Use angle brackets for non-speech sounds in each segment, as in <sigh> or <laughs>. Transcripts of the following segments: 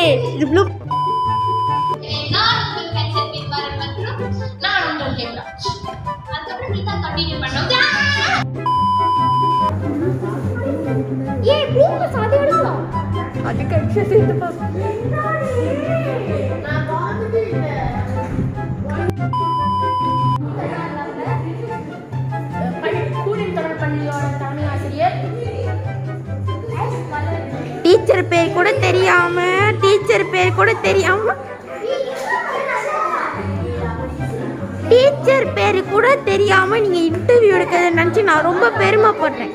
இது ப்ளூ அதுக்கு டீச்சர் பேர் கூட தெரியாம டீச்சர் பேர் கூட தெரியாம டீச்சர் பேர் கூட தெரியாம நீங்க இன்டர்வியூ எடுக்கிறத நினைச்சு நான் ரொம்ப பெருமைப்படுறேன்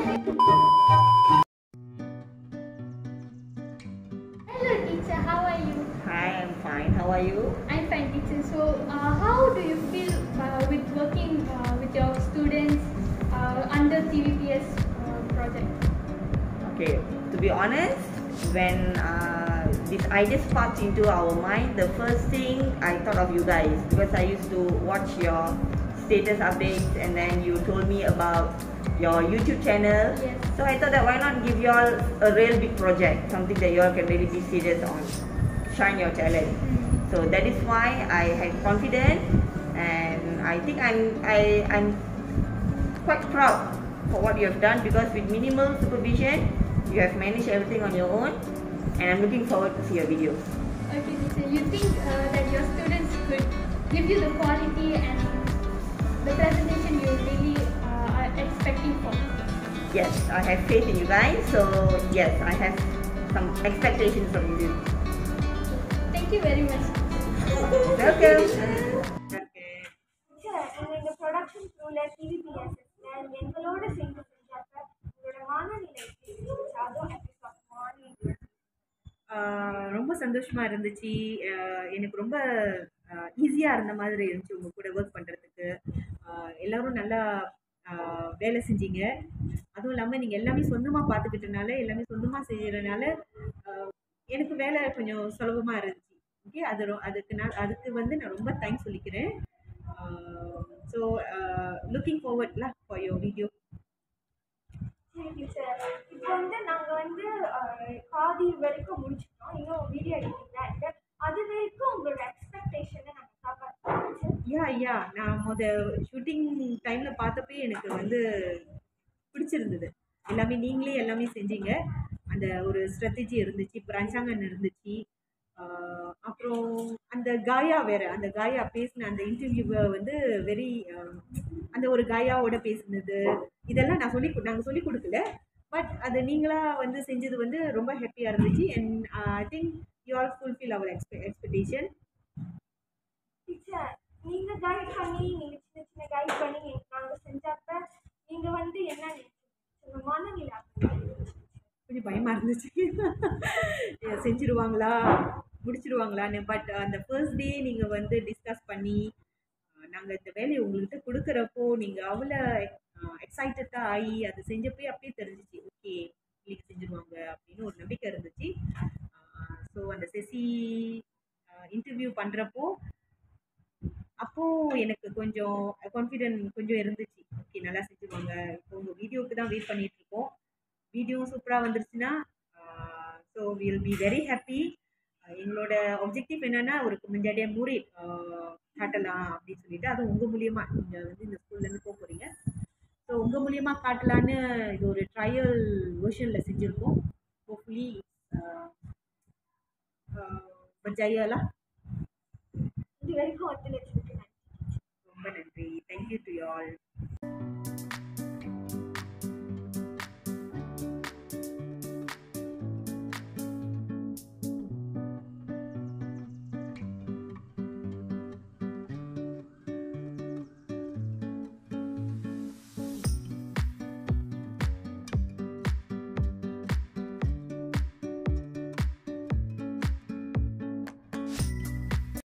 Hello teacher, how are you? Hi, I'm fine. How are you? I'm fine teacher. So uh, how do you feel uh, with working uh, with your students uh, under TVPS uh, project? Okay, to be honest, when uh, this idea sparked into our mind, the first thing I thought of you guys because I used to watch your status updates and then you told me about your YouTube channel. Yes. So I thought that why not give you all a real big project, something that you all can really be serious on, shine your talent. Mm-hmm. So that is why I had confidence and I think I'm I, I'm quite proud for what you have done because with minimal supervision you have managed everything on your own and I'm looking forward to see your videos. Okay so you think uh, that your students could give you the quality and the presentation you really uh, are expecting for? Yes, I have faith in you guys so yes, I have some expectations from you. Thank you very much. Welcome. சந்தோஷமாக சந்தோஷமா இருந்துச்சு. எனக்கு ரொம்ப ஈஸியாக இருந்த மாதிரி இருந்துச்சு உங்க கூட ஒர்க் பண்ணுறதுக்கு எல்லாரும் நல்லா வேலை செஞ்சீங்க. அதுவும் இல்லாமல் நீங்கள் எல்லாமே சொந்தமாக பார்த்துக்கிட்டனால எல்லாமே சொந்தமாக செய்கிறனால எனக்கு வேலை கொஞ்சம் சுலபமாக இருந்துச்சு. ஓகே அது அதுக்கு நான் அதுக்கு வந்து நான் ரொம்ப தேங்க்ஸ் சொல்லிக்கிறேன். ஸோ லுக்கிங் ஃபார்வர்ட்ல ஃபார் யோர் வீடியோ சரி சார் இப்போ வந்து நாங்கள் வந்து காதி பாதி வரைக்கும் முடிச்சு வீடியோ எடிட்டிங் அது வரைக்கும் உங்களோட எக்ஸ்பெக்டேஷனை நம்ம யா யா நான் முத ஷூட்டிங் டைமில் பார்த்தப்பே எனக்கு வந்து பிடிச்சிருந்தது. எல்லாமே நீங்களே எல்லாமே செஞ்சீங்க. அந்த ஒரு ஸ்ட்ராட்டஜி இருந்துச்சு பிரஞ்சாங்கன் இருந்துச்சு அப்புறம் அந்த காயா வேற அந்த காயா பேசின அந்த இன்டர்வியூவை வந்து வெரி அந்த ஒரு காயாவோட பேசினது. இதெல்லாம் நான் சொல்லி நாங்கள் சொல்லி கொடுக்கல. பட் அது நீங்களா வந்து செஞ்சது வந்து ரொம்ப ஹாப்பியாக இருந்துச்சு. And I think you all fulfil our expe expectation teacher நீங்க கைட் பண்ணி நீங்க சின்ன சின்ன கைட் பண்ணி நாங்க செஞ்சப்ப நீங்க வந்து என்ன நினைச்சீங்க? உங்க மனநிலை. கொஞ்சம் பயமாக இருந்துச்சு. <laughs> செஞ்சிருவாங்களா? முடிச்சிருவாங்களான்னு. பட் அந்த ஃபர்ஸ்ட் டே நீங்கள் வந்து டிஸ்கஸ் பண்ணி நாங்கள் இந்த வேலையை உங்கள்கிட்ட கொடுக்குறப்போ நீங்கள் அவ்வளோ எக்ஸைட்டடாக ஆகி அது செஞ்சப்பே அப்படியே தெரிஞ்சிச்சு. ஓகே இன்னைக்கு செஞ்சுருவாங்க அப்படின்னு ஒரு நம்பிக்கை இருந்துச்சு. ஸோ அந்த செசி இன்டர்வியூ பண்ணுறப்போ அப்போது எனக்கு கொஞ்சம் கான்ஃபிடென்ட் கொஞ்சம் இருந்துச்சு. ஓகே நல்லா செஞ்சுருவாங்க. இப்போ உங்கள் வீடியோவுக்கு தான் வெயிட் பண்ணிட்டு இருக்கோம். வீடியோ சூப்பராக வந்துருச்சுன்னா so will be very happy எங்களோட ஒப்ஜெக்டிவ் என்னென்னா ஒரு முன்னாடியே மூடி காட்டலாம் அப்படின்னு சொல்லிட்டு அது உங்கள் மூலியமாக நீங்கள் வந்து இந்த ஸ்கூல்லேருந்து போக போகிறீங்க ஸோ உங்கள் மூலியமாக காட்டலான்னு இது ஒரு ட்ரையல் வெர்ஷனில் செஞ்சுருக்கோம். ஹோப்ஃபுல்லி பஜ்ஜாயெல்லாம் இது வரைக்கும் ஒத்துழைச்சிருக்கு ரொம்ப நன்றி. Thank you to all